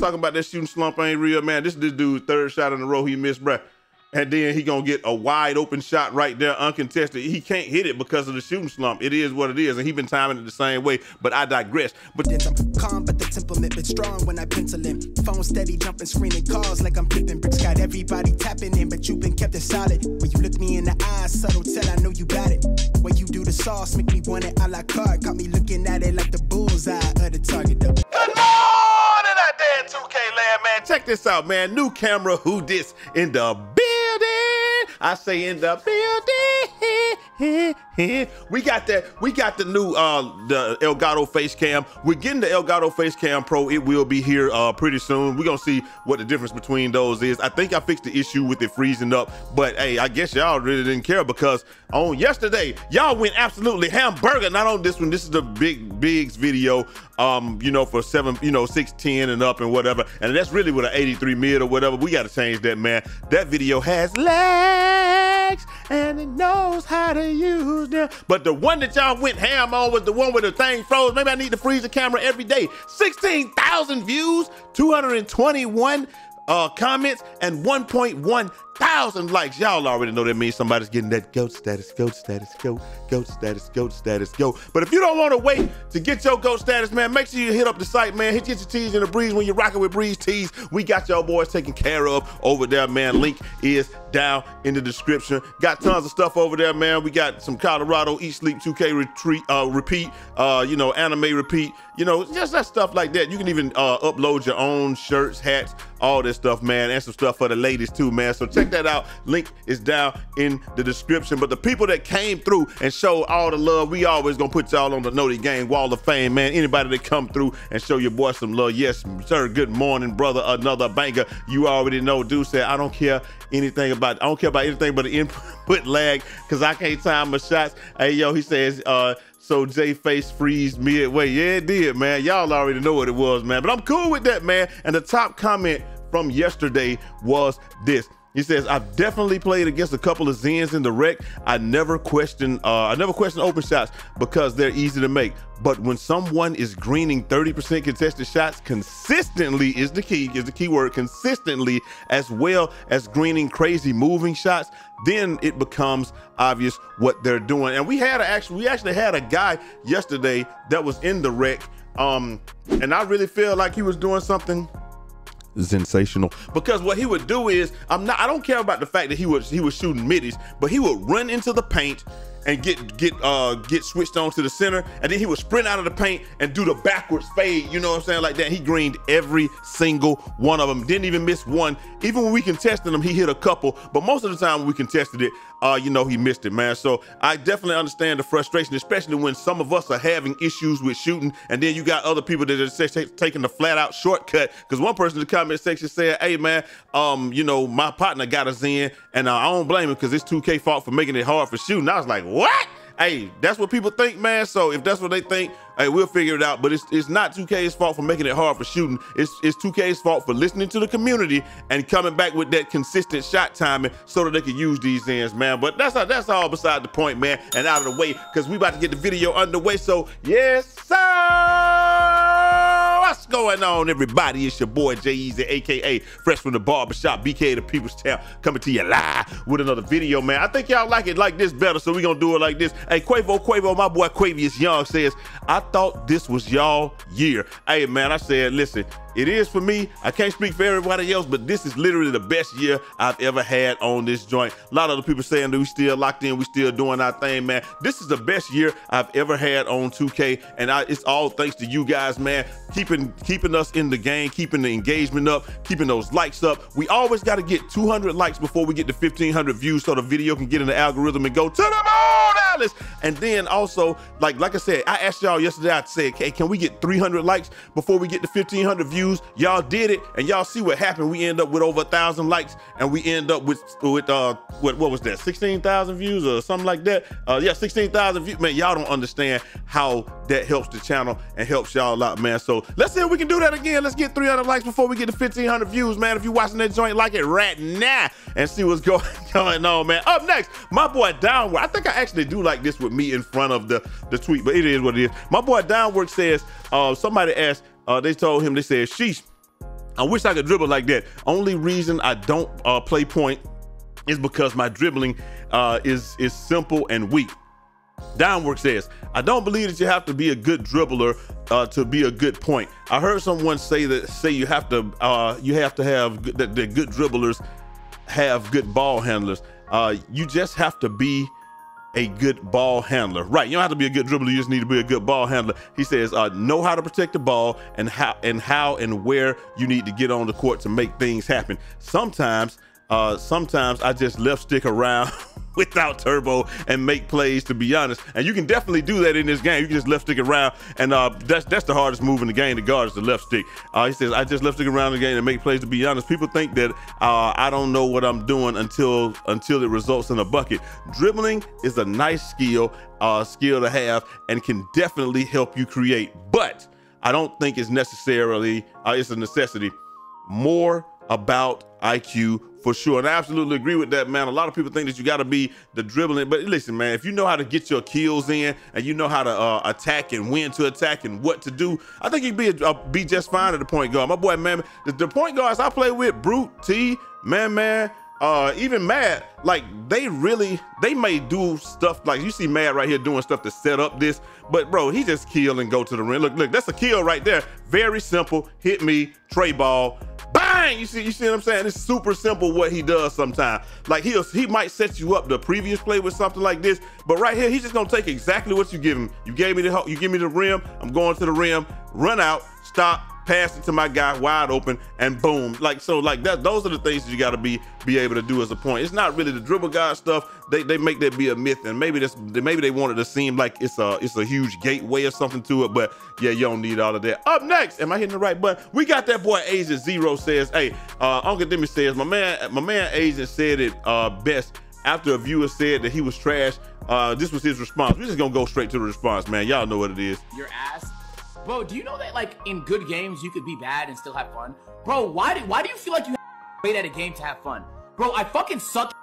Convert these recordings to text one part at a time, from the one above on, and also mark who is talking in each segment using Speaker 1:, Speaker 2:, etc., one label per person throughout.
Speaker 1: talking about that shooting slump ain't real, man. This is this dude's third shot in a row he missed, bruh and then he gonna get a wide open shot right there, uncontested. He can't hit it because of the shooting slump. It is what it is, and he been timing it the same way. But I digress. But
Speaker 2: then I'm calm, but the temperament been strong when I pencil in. Phone steady jumping, screening calls like I'm flipping bricks. Got everybody tapping in, but you been kept it solid. When you look me in the eyes, subtle tell I know you got it. When you do the sauce, make me want it a la carte. Got me looking at it like the bullseye of the target. Though.
Speaker 1: Good morning out there in 2K land, man. Check this out, man. New camera, who this in the building? I say in the building. we got that. We got the new uh the Elgato face cam. We're getting the Elgato face cam pro. It will be here uh pretty soon. We're gonna see what the difference between those is. I think I fixed the issue with it freezing up, but hey, I guess y'all really didn't care because on yesterday y'all went absolutely hamburger. Not on this one. This is the big bigs video. Um, you know, for seven, you know, six ten and up and whatever. And that's really with an 83 mid or whatever. We got to change that, man. That video has legs and it knows how to use them. But the one that y'all went ham on was the one where the thing froze. Maybe I need to freeze the camera every day. 16,000 views, 221 uh, comments, and 1.1 thousand likes. Y'all already know that means somebody's getting that goat status, goat status, goat, goat status, goat status, go. But if you don't want to wait to get your goat status, man, make sure you hit up the site, man. Hit, your tees in the breeze when you're rocking with Breeze Tees. We got y'all boys taken care of over there, man. Link is down in the description. Got tons of stuff over there, man. We got some Colorado Eat Sleep 2K retreat, uh, repeat, uh, you know, anime repeat, you know, just that stuff like that. You can even uh, upload your own shirts, hats, all this stuff, man, and some stuff for the ladies too, man. So check that out. Link is down in the description. But the people that came through and showed all the love, we always gonna put y'all on the Noti Gang Wall of Fame, man. Anybody that come through and show your boy some love, yes, sir. Good morning, brother. Another banger. You already know. Dude said, I don't care anything about. I don't care about anything but the input lag, cause I can't time my shots. Hey, yo, he says. uh so J Face freeze midway. Yeah, it did, man. Y'all already know what it was, man. But I'm cool with that, man. And the top comment from yesterday was this. He says, I've definitely played against a couple of Zens in the rec. I never question, uh, I never question open shots because they're easy to make. But when someone is greening 30% contested shots consistently is the key, is the key word, consistently, as well as greening crazy moving shots, then it becomes obvious what they're doing. And we had a, actually, we actually had a guy yesterday that was in the rec. Um, and I really feel like he was doing something sensational. Because what he would do is I'm not I don't care about the fact that he was he was shooting middies, but he would run into the paint and get get uh get switched on to the center. And then he would sprint out of the paint and do the backwards fade you know what i'm saying like that. He greened every single one of them. Didn't even miss one. Even when we contested him he hit a couple. But most of the time when we contested it uh you know he missed it man. So i definitely understand the frustration especially when some of us are having issues with shooting. And then you got other people that are taking the flat out shortcut. Because one person in the comment section said hey man um you know my partner got us in and uh, i don't blame him because it's 2k fault for making it hard for shooting. I was like what? Hey, that's what people think, man. So if that's what they think, hey, we'll figure it out. But it's it's not 2K's fault for making it hard for shooting. It's it's 2K's fault for listening to the community and coming back with that consistent shot timing so that they can use these ends, man. But that's that's all beside the point, man, and out of the way because we about to get the video underway. So yes, sir. Going on, everybody? It's your boy Jai Eazy, aka Fresh from the Barbershop, BK the People's Town, coming to you live with another video, man. I think y'all like it like this better, so we gonna do it like this. Hey, Quavo, Quavo, my boy Quavius Young says, I thought this was y'all year. Hey, man, I said, listen, it is for me. I can't speak for everybody else, but this is literally the best year I've ever had on this joint. A lot of the people saying that we still locked in, we still doing our thing, man. This is the best year I've ever had on 2K, and I, it's all thanks to you guys, man. Keeping keeping us in the game, keeping the engagement up, keeping those likes up. We always got to get 200 likes before we get to 1,500 views, so the video can get in the algorithm and go to the moon, Alice. And then also, like like I said, I asked y'all yesterday. I said, "Hey, can we get 300 likes before we get to 1,500 views?" Y'all did it, and y'all see what happened. We end up with over a thousand likes, and we end up with with uh what what was that? Sixteen thousand views or something like that. Uh, yeah, sixteen thousand views. Man, y'all don't understand how that helps the channel and helps y'all out, man. So let's see we can do that again. Let's get 300 likes before we get to 1,500 views, man. If you're watching that joint, like it right now and see what's going going on, man. Up next, my boy Downward. I think I actually do like this with me in front of the the tweet, but it is what it is. My boy Downward says, uh, somebody asked uh, they told him, they said, sheesh, I wish I could dribble like that. Only reason I don't uh, play point is because my dribbling uh, is is simple and weak. Downwork says, I don't believe that you have to be a good dribbler uh, to be a good point. I heard someone say that say you have to uh, you have to have good, that the good dribblers have good ball handlers. Uh, you just have to be a good ball handler. Right. You don't have to be a good dribbler. You just need to be a good ball handler. He says, uh, know how to protect the ball and how and how and where you need to get on the court to make things happen. Sometimes, uh, sometimes I just left stick around without turbo and make plays to be honest. And you can definitely do that in this game. You can just left stick around and uh, that's that's the hardest move in the game to guard is the left stick. Uh, he says i just left stick around the game and make plays to be honest. People think that uh, i don't know what i'm doing until until it results in a bucket. Dribbling is a nice skill uh, skill to have and can definitely help you create. But i don't think it's necessarily uh, it's a necessity. More about IQ for sure. And I absolutely agree with that, man. A lot of people think that you got to be the dribbling, but listen, man, if you know how to get your kills in and you know how to uh, attack and when to attack and what to do, I think you'd be uh, be just fine at the point guard. My boy, man, the, the point guards I play with, Brute, T, man, man, uh, even Mad, like they really, they may do stuff like you see Mad right here doing stuff to set up this, but bro, he just kill and go to the rim. Look, look, that's a kill right there. Very simple. Hit me, tray ball, bang! You see, you see what I'm saying? It's super simple what he does sometimes. Like he'll he might set you up the previous play with something like this, but right here he's just gonna take exactly what you give him. You gave me the you give me the rim. I'm going to the rim. Run out. Stop pass it to my guy wide open, and boom. Like so, like that. Those are the things that you got to be be able to do as a point. It's not really the dribble guy stuff. They they make that be a myth, and maybe this maybe they wanted to seem like it's a it's a huge gateway or something to it. But yeah, you don't need all of that. Up next, am I hitting the right button? We got that boy Agent Zero says, hey, uh, Uncle Demi says my man my man Agent said it uh, best after a viewer said that he was trash. Uh, this was his response. We're just gonna go straight to the response, man. Y'all know what it is.
Speaker 3: Your ass Bro, do you know that like in good games you could be bad and still have fun? Bro, why do why do you feel like you have to wait at a game to have fun? Bro, I fucking suck,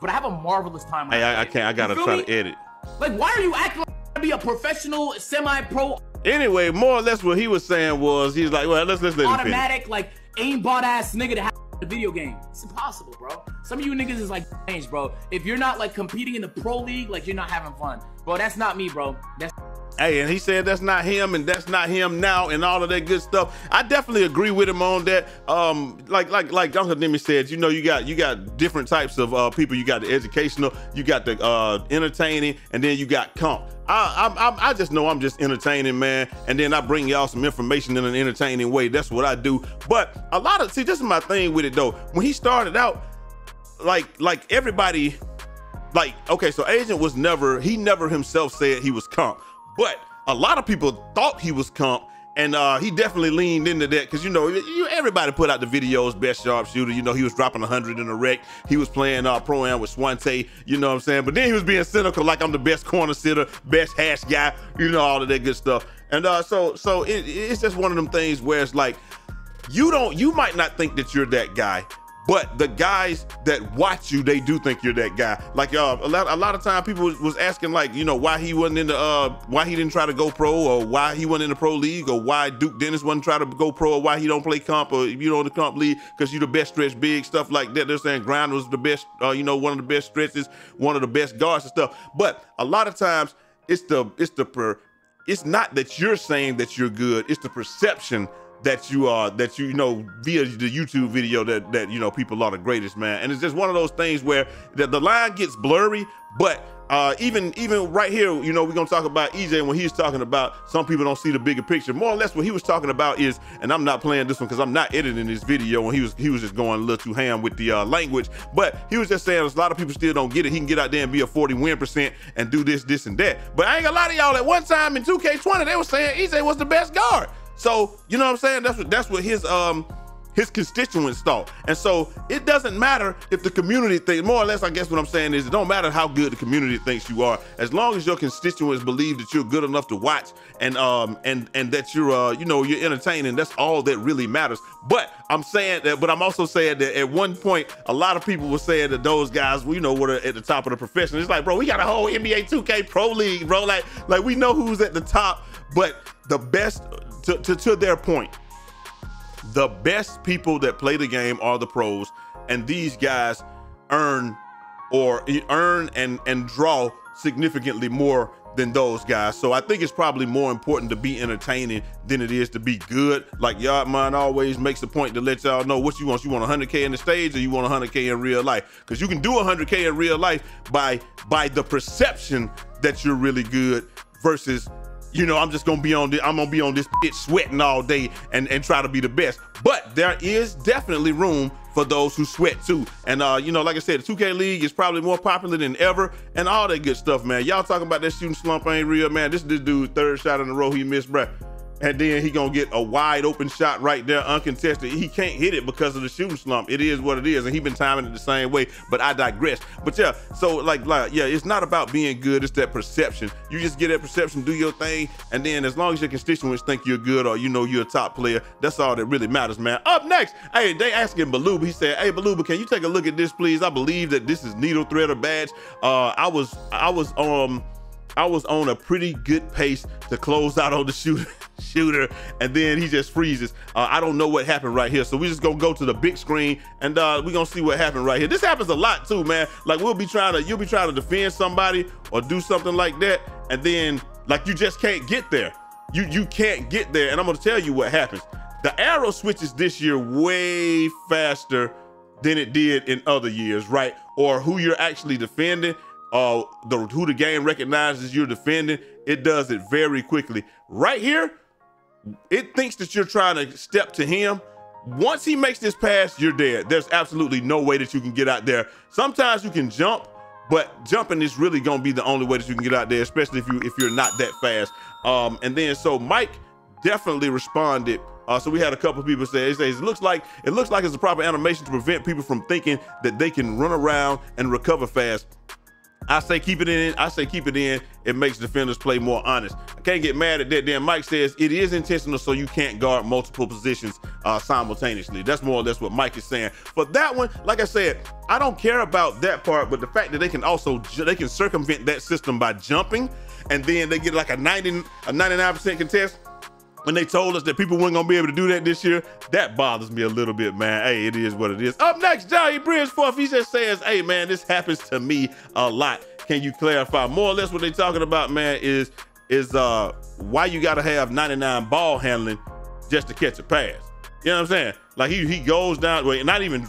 Speaker 3: but I have a marvelous time.
Speaker 1: Hey, I, I, can't. I gotta try me? to edit.
Speaker 3: Like, why are you acting like to be a professional, semi-pro?
Speaker 1: Anyway, more or less what he was saying was he's like, well, let's let's let
Speaker 3: automatic like aimbot ass nigga to have a video game. It's impossible, bro. Some of you niggas is like change, bro. If you're not like competing in the pro league, like you're not having fun, bro. That's not me, bro. That's
Speaker 1: Hey, and he said that's not him and that's not him now and all of that good stuff. I definitely agree with him on that. Um, like like like Uncle Demi said, you know, you got you got different types of uh, people. You got the educational, you got the uh, entertaining, and then you got comp. I, I, I just know I'm just entertaining, man, and then I bring y'all some information in an entertaining way. That's what I do. But a lot of see, this is my thing with it though. When he started out, like like everybody, like okay, so Agent was never he never himself said he was comp. But a lot of people thought he was comp, and uh, he definitely leaned into that because you know you, everybody put out the videos best sharpshooter. You know he was dropping 100 in a wreck. He was playing uh, pro am with Swante. You know what I'm saying? But then he was being cynical, like I'm the best corner sitter, best hash guy. You know all of that good stuff. And uh, so so it, it's just one of them things where it's like you don't you might not think that you're that guy but the guys that watch you, they do think you're that guy. Like uh, a lot, a lot of time people was, was, asking like, you know, why he wasn't in the, uh, why he didn't try to go pro, or why he wasn't in the pro league, or why Duke Dennis wasn't trying to go pro, or why he don't play comp, or you know, in the comp league because you the best stretch big stuff like that. They're saying Grind was the best, uh, you know, one of the best stretches, one of the best guards and stuff. But a lot of times it's the, it's the per, it's not that you're saying that you're good. It's the perception that you are that you, you know via the YouTube video that that you know people are the greatest man. And it's just one of those things where the, the line gets blurry but uh, even even right here you know we're gonna talk about EJ when he's talking about some people don't see the bigger picture. More or less what he was talking about is and I'm not playing this one because I'm not editing this video and he was he was just going a little too ham with the uh, language. But he was just saying a lot of people still don't get it. He can get out there and be a 40 win percent and do this this and that. But I ain't gonna lie to y'all at one time in 2K20 they were saying EJ was the best guard so you know what I'm saying? That's what that's what his um his constituents thought. And so it doesn't matter if the community thinks, more or less, I guess what I'm saying is it don't matter how good the community thinks you are, as long as your constituents believe that you're good enough to watch and um and and that you're uh you know you're entertaining, that's all that really matters. But I'm saying that, but I'm also saying that at one point, a lot of people were saying that those guys, you know, were at the top of the profession. It's like, bro, we got a whole NBA 2K Pro League, bro. Like, like we know who's at the top, but the best to, to, to their point, the best people that play the game are the pros, and these guys earn or earn and and draw significantly more than those guys. So I think it's probably more important to be entertaining than it is to be good. Like Yardman always makes the point to let y'all know what you want. You want 100K in the stage or you want 100K in real life? Because you can do 100K in real life by by the perception that you're really good versus you know, I'm just gonna be on this, I'm gonna be on this bitch sweating all day and, and try to be the best. But there is definitely room for those who sweat too. And uh, you know, like I said, the 2K League is probably more popular than ever, and all that good stuff, man. Y'all talking about that shooting slump ain't real, man. This this dude third shot in a row he missed, bruh and then he gonna get a wide open shot right there, uncontested. He can't hit it because of the shooting slump. It is what it is, and he been timing it the same way. But I digress. But yeah, so like, like yeah, it's not about being good. It's that perception. You just get that perception, do your thing, and then as long as your constituents think you're good or you know you're a top player, that's all that really matters, man. Up next, hey, they asking Baluba. He said, "Hey, Baluba, can you take a look at this, please? I believe that this is needle threader badge. Uh, I was, I was, um." I was on a pretty good pace to close out on the shooter, shooter, and then he just freezes. Uh, I don't know what happened right here, so we just gonna go to the big screen and uh, we gonna see what happened right here. This happens a lot too, man. Like we'll be trying to, you'll be trying to defend somebody or do something like that, and then like you just can't get there. You you can't get there, and I'm gonna tell you what happens. The arrow switches this year way faster than it did in other years, right? Or who you're actually defending uh, the who the game recognizes you're defending, it does it very quickly. Right here, it thinks that you're trying to step to him. Once he makes this pass, you're dead. There's absolutely no way that you can get out there. Sometimes you can jump, but jumping is really gonna be the only way that you can get out there, especially if you if you're not that fast. Um, and then so Mike definitely responded. Uh, so we had a couple people say it, says, it looks like it looks like it's a proper animation to prevent people from thinking that they can run around and recover fast. I say keep it in. I say keep it in. It makes defenders play more honest. I can't get mad at that. Then Mike says it is intentional, so you can't guard multiple positions uh, simultaneously. That's more or less what Mike is saying. For that one, like I said, I don't care about that part, but the fact that they can also they can circumvent that system by jumping, and then they get like a 90 a 99% contest when they told us that people weren't gonna be able to do that this year, that bothers me a little bit, man. Hey, it is what it is. Up next, Johnny Bridgeforth, he just says, hey, man, this happens to me a lot. Can you clarify? More or less what they're talking about, man, is is uh why you gotta have 99 ball handling just to catch a pass. You know what I'm saying? Like he he goes down, wait, not even,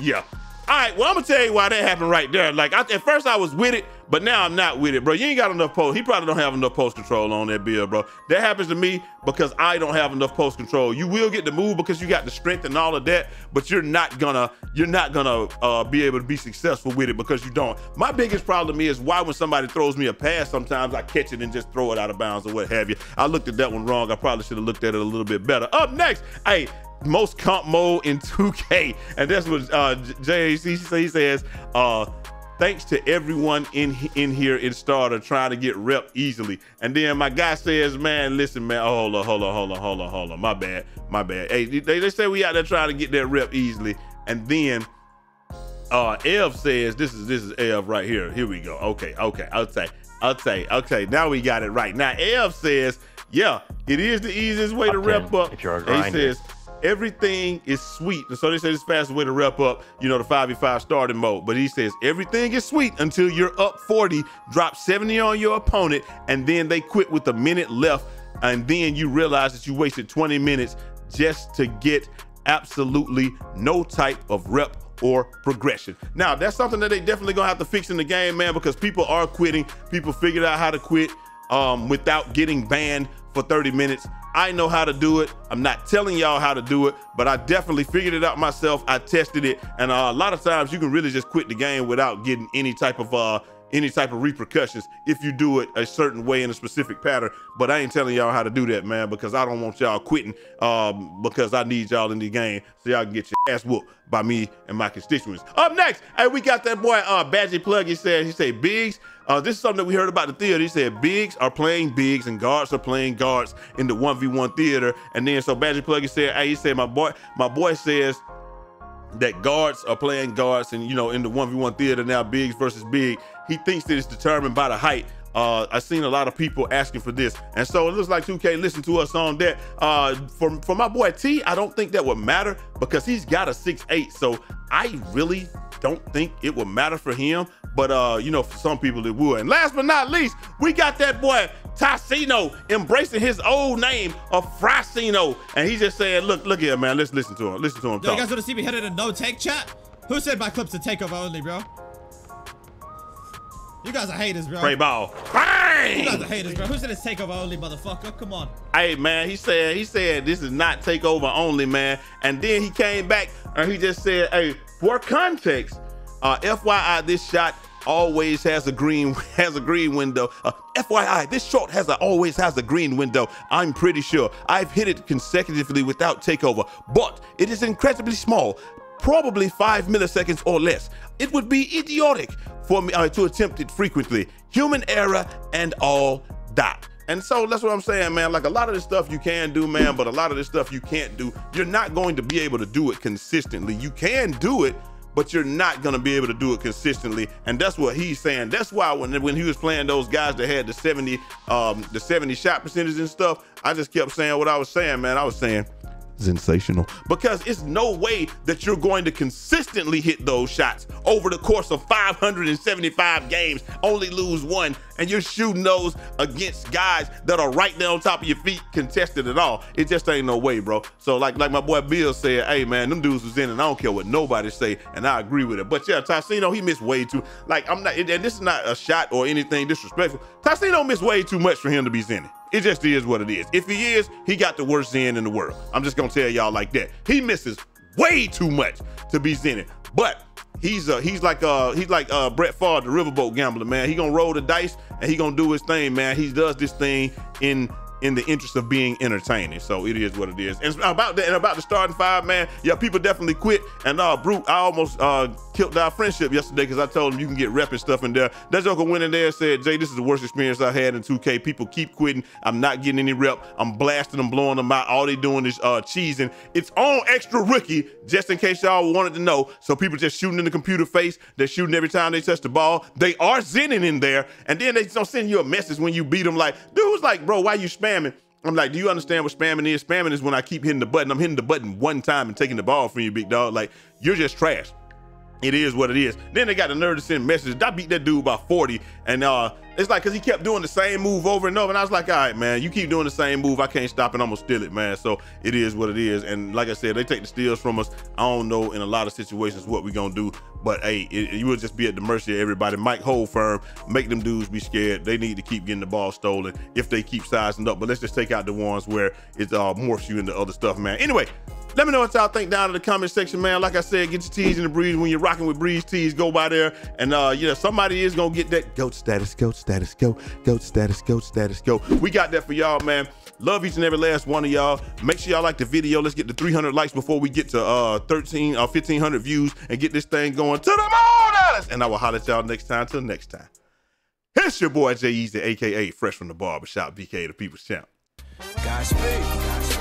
Speaker 1: yeah, all right, well, I'm gonna tell you why that happened right there. Like, I, at first I was with it, but now I'm not with it, bro. You ain't got enough post. He probably don't have enough post control on that bill, bro. That happens to me because I don't have enough post control. You will get the move because you got the strength and all of that, but you're not gonna, you're not gonna uh, be able to be successful with it because you don't. My biggest problem is why when somebody throws me a pass, sometimes I catch it and just throw it out of bounds or what have you. I looked at that one wrong. I probably should have looked at it a little bit better. Up next, hey, most comp mode in 2K. And that's what uh, JAC says. Uh, thanks to everyone in in here in starter trying to get rep easily. And then my guy says, man, listen, man, oh, hold on, hold on, hold on, hold on, hold on. My bad, my bad. Hey, they, they say we out there trying to get that rep easily. And then uh Ev says, this is this is Ev right here. Here we go. Okay, okay, I'll say, I'll say, okay, now we got it right. Now Ev says, yeah, it is the easiest way to rep up. If you're a grinder. He says, everything is sweet. And so they say the fastest way to rep up, you know, the 5v5 starting mode. But he says everything is sweet until you're up 40, drop 70 on your opponent, and then they quit with a minute left. And then you realize that you wasted 20 minutes just to get absolutely no type of rep or progression. Now, that's something that they definitely gonna have to fix in the game, man, because people are quitting. People figured out how to quit um, without getting banned for 30 minutes. I know how to do it. I'm not telling y'all how to do it, but I definitely figured it out myself. I tested it, and uh, a lot of times you can really just quit the game without getting any type of uh, any type of repercussions if you do it a certain way in a specific pattern. But I ain't telling y'all how to do that, man, because I don't want y'all quitting um, because I need y'all in the game so y'all can get your ass whooped by me and my constituents. Up next, hey, we got that boy uh, Badgy Plug. He said, he said, Biggs, uh, this is something that we heard about the theater. He said bigs are playing bigs and guards are playing guards in the 1v1 theater. And then so Badgy Plug, he said, hey, he said, my boy, my boy says that guards are playing guards and you know in the 1v1 theater now bigs versus big he thinks that it's determined by the height uh, I've seen a lot of people asking for this. And so it looks like 2K listened to us on that. Uh, for, for my boy T, I don't think that would matter because he's got a six eight. So I really don't think it will matter for him. But, uh, you know, for some people it would. And last but not least, we got that boy Tyceno embracing his old name of Fracino. And he just saying, look, look here, man. Let's listen to him. Listen to him
Speaker 4: Yo,
Speaker 1: talk.
Speaker 4: you guys want to see me it in no take chat? Who said my clips are takeover only, bro? You guys are haters, bro.
Speaker 1: Pray ball.
Speaker 4: You
Speaker 1: Bang!
Speaker 4: guys are haters, bro. Who said it's takeover only, motherfucker? Come on.
Speaker 1: Hey man, he said he said this is not takeover only, man. And then he came back and he just said, hey, for context, uh, FYI, this shot always has a green has a green window. Uh, FYI, this shot has a, always has a green window. I'm pretty sure I've hit it consecutively without takeover, but it is incredibly small, probably five milliseconds or less. It would be idiotic for me uh, to attempt it frequently. Human error and all that. And so that's what I'm saying, man. Like a lot of this stuff you can do, man, but a lot of this stuff you can't do. You're not going to be able to do it consistently. You can do it, but you're not gonna be able to do it consistently. And that's what he's saying. That's why when when he was playing those guys that had the 70 um the 70 shot percentage and stuff, I just kept saying what I was saying, man. I was saying sensational. Because it's no way that you're going to consistently hit those shots over the course of 575 games only lose one and you're shooting those against guys that are right there on top of your feet contested at all. It just ain't no way bro. So like like my boy bill said hey man them dudes was in and i don't care what nobody say and i agree with it. But yeah Tyceno, he missed way too like i'm not and this is not a shot or anything disrespectful. Tyceno missed way too much for him to be zenning it just is what it is. If he is, he got the worst Zen in the world. I'm just gonna tell y'all like that. He misses way too much to be Zenning. But he's uh he's like uh he's like uh Brett Favre, the riverboat gambler, man. He gonna roll the dice and he gonna do his thing, man. He does this thing in in the interest of being entertaining. So it is what it is. And about that, and about the starting five, man, yeah, people definitely quit. And uh Brute, I almost uh killed our friendship yesterday because I told him you can get rep and stuff in there. That joker went in there and said, Jay, this is the worst experience I had in 2K. People keep quitting. I'm not getting any rep. I'm blasting them, blowing them out. All they doing is uh cheesing. It's on extra rookie, just in case y'all wanted to know. So people just shooting in the computer face. They're shooting every time they touch the ball. They are zenning in there. And then they don't send you a message when you beat them like, dude's like, bro, why you spamming? I'm like, do you understand what spamming is? Spamming is when I keep hitting the button. I'm hitting the button one time and taking the ball from you, big dog. Like, you're just trash. It is what it is. Then they got the nerve to send messages. I beat that dude by 40. And uh, it's like, cause he kept doing the same move over and over. And I was like, all right, man, you keep doing the same move. I can't stop and I'm gonna steal it, man. So it is what it is. And like I said, they take the steals from us. I don't know in a lot of situations what we're gonna do. But hey, it, you will just be at the mercy of everybody. Mike hold firm, make them dudes be scared. They need to keep getting the ball stolen if they keep sizing up. But let's just take out the ones where it uh, morphs you into other stuff, man. Anyway, let me know what y'all think down in the comment section, man. Like I said, get your tees in the breeze when you're rocking with Breeze Tees. Go by there, and uh, you know, somebody is gonna get that goat status, goat status, go, goat status, goat status, go. We got that for y'all, man. Love each and every last one of y'all. Make sure y'all like the video. Let's get to 300 likes before we get to uh 13 or uh, 1500 views and get this thing going to the moon, Alice. And I will holler at y'all next time. Till next time. It's your boy Jai Eazy, aka Fresh from the Barbershop, BK the People's Champ.
Speaker 2: Godspeed. Godspeed.